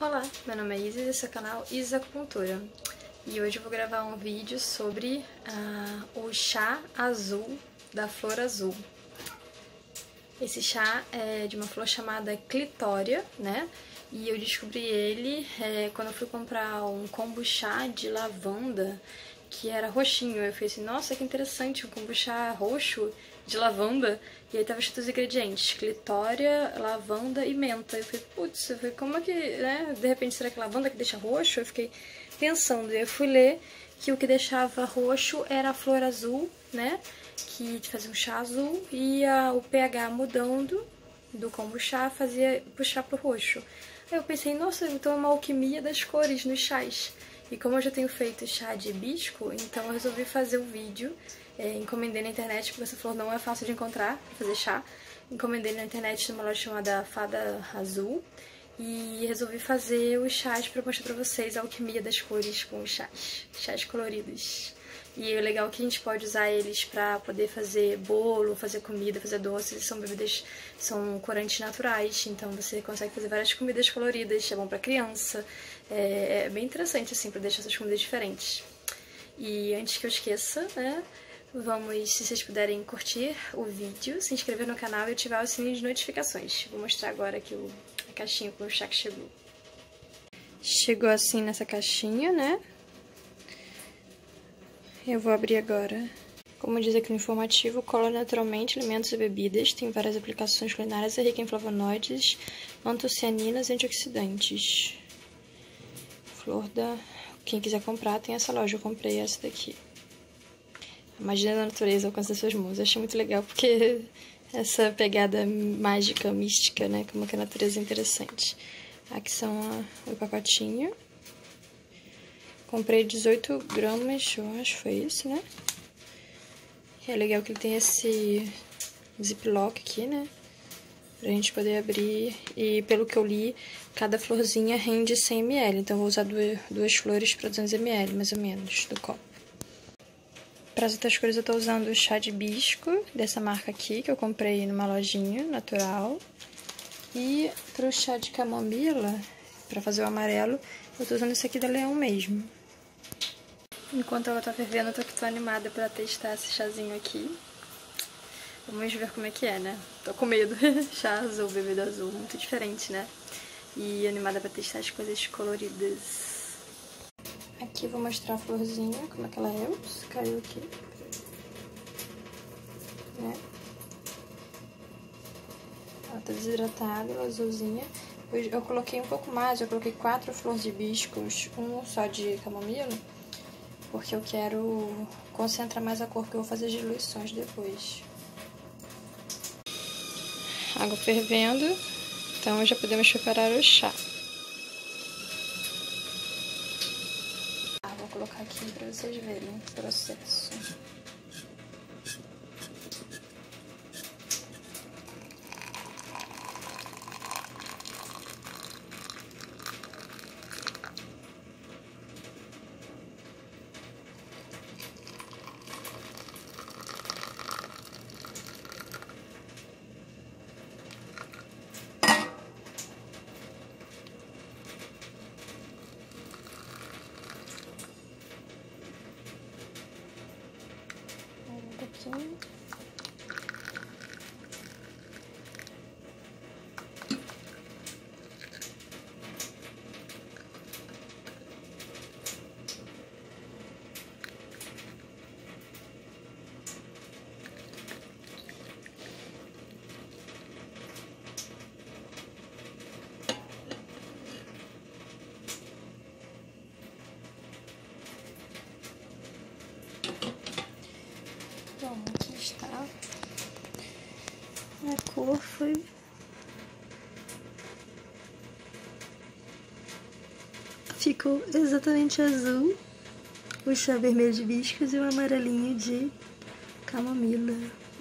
Olá, meu nome é Isis e esse é o canal Isis Acupuntura. E hoje eu vou gravar um vídeo sobre uh, o chá azul da flor azul. Esse chá é de uma flor chamada clitória, né? E eu descobri ele é, quando eu fui comprar um kombucha de lavanda que era roxinho. Eu falei assim, nossa, que interessante, um kombucha roxo de lavanda. E aí tava escrito os ingredientes, clitória, lavanda e menta. Eu falei, putz, como é que, né, de repente será que é lavanda que deixa roxo? Eu fiquei pensando, e eu fui ler que o que deixava roxo era a flor azul, né, que fazia um chá azul, e a, o pH mudando do kombucha fazia puxar pro roxo. Aí eu pensei, nossa, então é uma alquimia das cores nos chás. E como eu já tenho feito chá de hibisco, então eu resolvi fazer o um vídeo. É, encomendei na internet, porque essa flor não é fácil de encontrar pra fazer chá. Encomendei na internet numa loja chamada Fada Azul. E resolvi fazer os chás pra mostrar pra vocês a alquimia das cores com os chás. Chás coloridos. E o legal é que a gente pode usar eles para poder fazer bolo, fazer comida, fazer doces. São bebidas, são corantes naturais, então você consegue fazer várias comidas coloridas. É bom para criança. É, é, bem interessante assim para deixar essas comidas diferentes. E antes que eu esqueça, né? Vamos, se vocês puderem curtir o vídeo, se inscrever no canal e ativar o sininho de notificações. Vou mostrar agora aqui o, a caixinha com o chá que chegou. Chegou assim nessa caixinha, né? Eu vou abrir agora. Como diz aqui no informativo, cola naturalmente alimentos e bebidas, tem várias aplicações culinárias, é rica em flavonoides, antocianinas e antioxidantes. Flor da... Quem quiser comprar, tem essa loja, eu comprei essa daqui. A natureza alcança suas mãos. Eu achei muito legal porque essa pegada mágica, mística, né? Como que a natureza é interessante. Aqui são a, o pacotinho. Comprei 18 gramas, eu acho, foi isso, né? É legal que ele tem esse ziplock aqui, né? Pra gente poder abrir. E pelo que eu li, cada florzinha rende 100 ml. Então eu vou usar duas, duas flores para 200 ml, mais ou menos, do copo. Para as outras cores eu tô usando o chá de bisco, dessa marca aqui, que eu comprei numa lojinha natural. E para o chá de camomila, para fazer o amarelo, eu tô usando esse aqui da Leão mesmo. Enquanto ela tá fervendo, eu tô aqui tô animada pra testar esse chazinho aqui. Vamos ver como é que é, né? Tô com medo. Chá azul, bebida azul, muito diferente, né? E animada pra testar as coisas coloridas. Aqui vou mostrar a florzinha, como é que ela é. Ups, caiu aqui. Né? Ela tá desidratada, é azulzinha. Eu coloquei um pouco mais, eu coloquei quatro flores de hibiscos, um só de camomila porque eu quero concentrar mais a cor, que eu vou fazer as diluições depois. Água fervendo, então já podemos preparar o chá. Ah, vou colocar aqui para vocês verem o processo. Pouquinho. Bom, aqui está. A cor foi ficou exatamente azul, o chá vermelho de biscos e o amarelinho de camomila.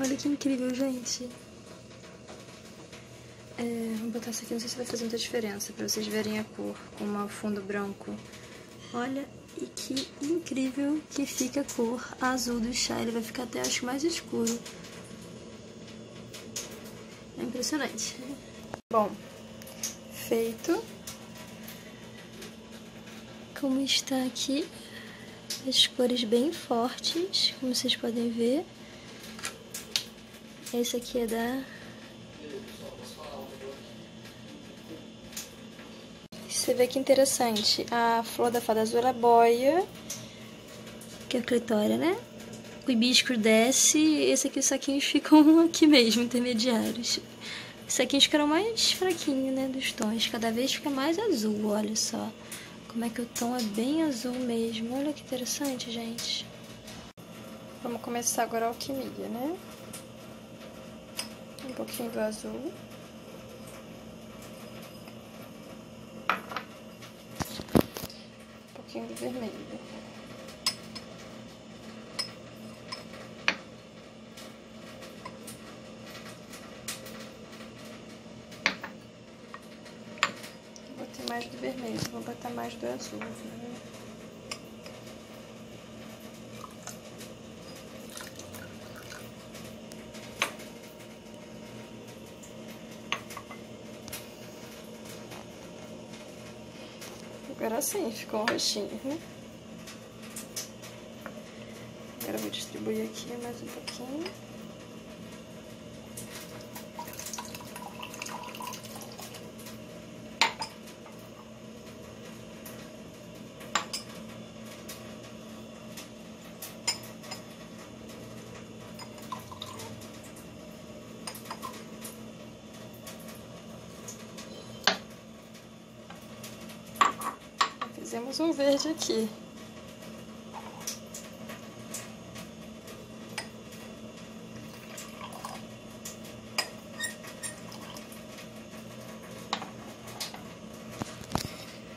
Olha que incrível, gente. É, vou botar isso aqui, não sei se vai fazer muita diferença, pra vocês verem a cor com um fundo branco. Olha e que incrível que fica a cor azul do chá. Ele vai ficar até, acho, mais escuro. É impressionante. Bom, feito. como está aqui. As cores bem fortes, como vocês podem ver. Esse aqui é da... Você vê que interessante. A flor da fada azul, ela boia, que é a clitória, né? O hibisco desce, esse aqui os saquinhos ficam aqui mesmo, intermediários. Os saquinhos ficaram mais fraquinhos, né, dos tons. Cada vez fica mais azul, olha só. Como é que o tom é bem azul mesmo. Olha que interessante, gente. Vamos começar agora a alquimia, né? Um pouquinho do azul. Um pouquinho do vermelho. Vou botar mais do azul. Né? Agora sim, ficou um roxinho, né? Agora eu vou distribuir aqui mais um pouquinho. Fizemos um verde aqui.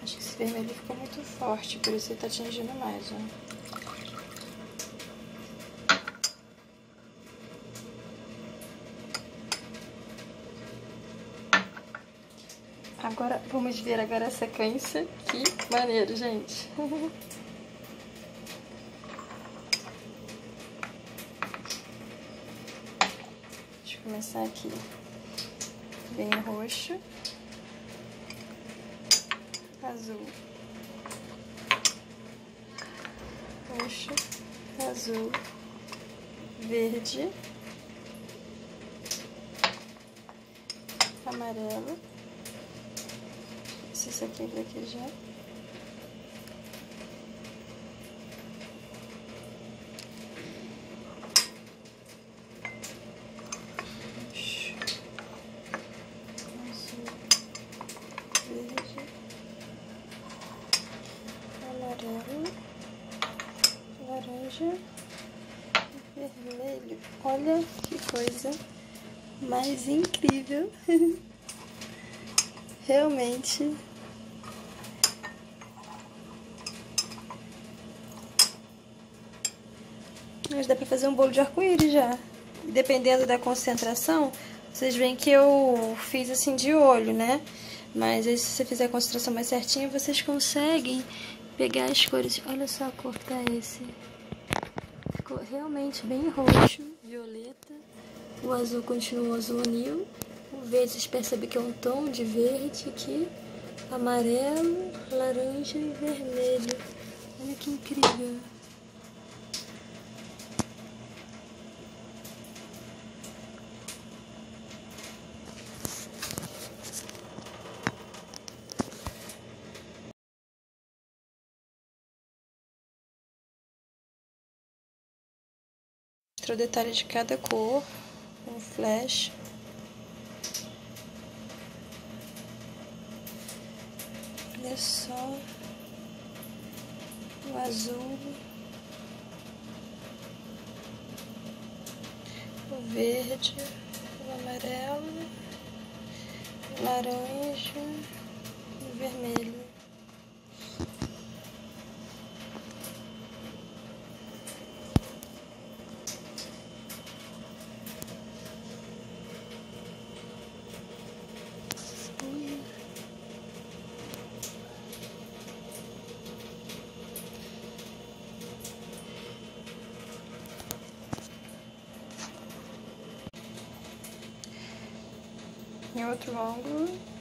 Acho que esse vermelho ficou muito forte, por isso ele tá atingindo mais, ó. Agora, vamos ver agora a sequência. Que maneiro, gente. Deixa eu começar aqui. Bem roxo. Azul. Roxo. Azul. Verde. Amarelo se isso aqui daqui já. vermelho. Olha que coisa mais incrível. Realmente Mas dá pra fazer um bolo de arco-íris já. dependendo da concentração, vocês veem que eu fiz assim de olho, né? Mas aí se você fizer a concentração mais certinha, vocês conseguem pegar as cores. Olha só a cor que tá esse. Ficou realmente bem roxo, violeta. O azul continua azul anil. O verde vocês percebem que é um tom de verde aqui. Amarelo, laranja e vermelho. Olha que incrível. Mostra o detalhe de cada cor, um flash. Olha só o azul, o verde, o amarelo, o laranja e o vermelho. Em outro ângulo.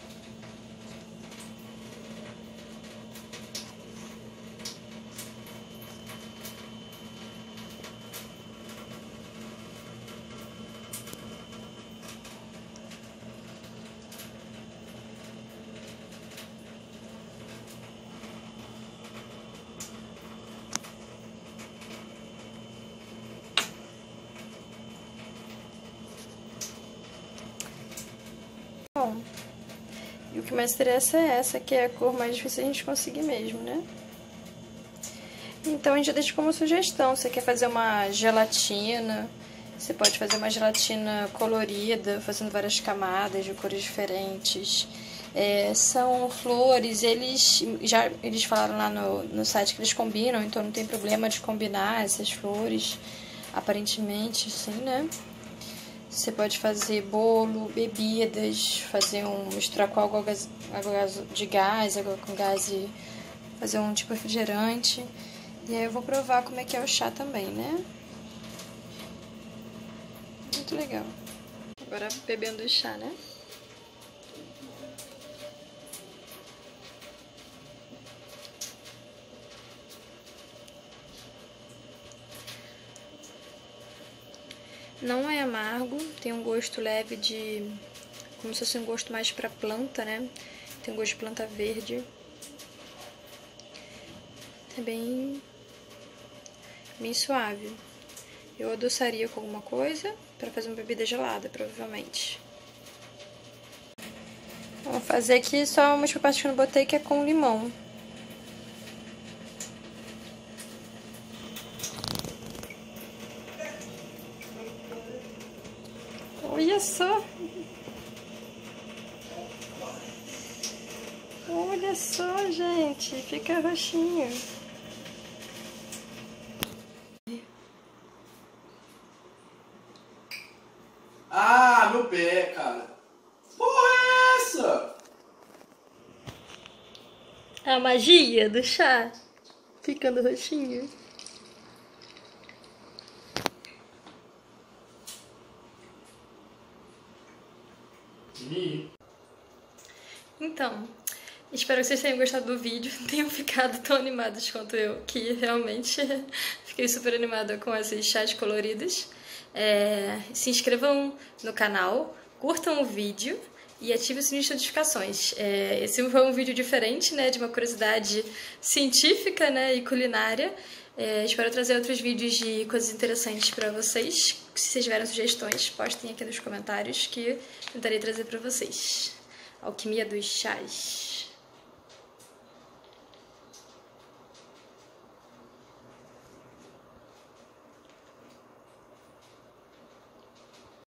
Que mais interessa é essa, que é a cor mais difícil a gente conseguir mesmo, né? Então a gente deixa como sugestão. Você quer fazer uma gelatina, você pode fazer uma gelatina colorida, fazendo várias camadas de cores diferentes. É, são flores, eles já eles falaram lá no, no site que eles combinam, então não tem problema de combinar essas flores, aparentemente, sim, né? Você pode fazer bolo, bebidas, fazer um misturar com água, de gás, água com gás e fazer um tipo refrigerante. E aí eu vou provar como é que é o chá também, né? Muito legal. Agora bebendo chá, né? Não é amargo, tem um gosto leve de... como se fosse um gosto mais pra planta, né? Tem um gosto de planta verde. É bem bem suave. Eu adoçaria com alguma coisa para fazer uma bebida gelada, provavelmente. Vou fazer aqui só uma parte que eu não botei, que é com limão. Olha só! Olha só, gente, fica roxinho. Ah, meu pé, cara. Porra é essa? A magia do chá. Ficando roxinho. Então, espero que vocês tenham gostado do vídeo, tenham ficado tão animados quanto eu, que realmente fiquei super animada com esses chás coloridos. É, se inscrevam no canal, curtam o vídeo e ativem o sininho de notificações. É, esse foi um vídeo diferente, né, de uma curiosidade científica né, e culinária. É, espero trazer outros vídeos de coisas interessantes para vocês. Se vocês tiverem sugestões, postem aqui nos comentários que tentarei trazer para vocês. Alquimia dos chás.